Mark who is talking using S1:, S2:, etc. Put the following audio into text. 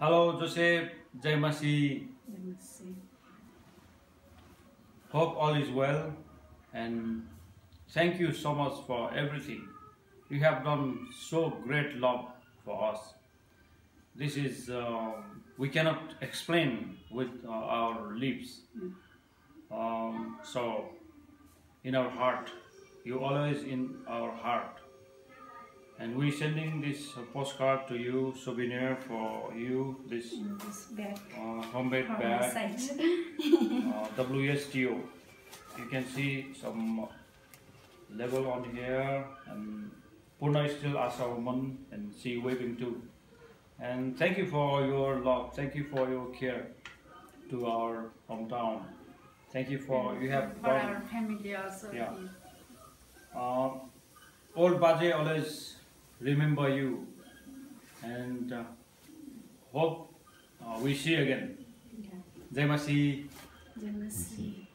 S1: Hello, Joseph. Jai Masih.
S2: Let me see.
S1: Hope all is well. And thank you so much for everything. You have done so great love for us. This is, uh, we cannot explain with uh, our lips. Um, so, in our heart, you always in our heart. And we are sending this uh, postcard to you, souvenir for you, this
S2: this bag.
S1: uh, homemade
S2: From
S1: bag, uh, WSTO. You can see some label on here, and Purna is still woman, and she waving too. And thank you for your love. Thank you for your care to our hometown. Thank you for you have
S2: For
S1: done.
S2: our family also.
S1: Yeah. Uh, old Baje always remember you and uh, hope uh, we see again.
S2: Yeah.
S1: Jai
S2: Masih. Me see.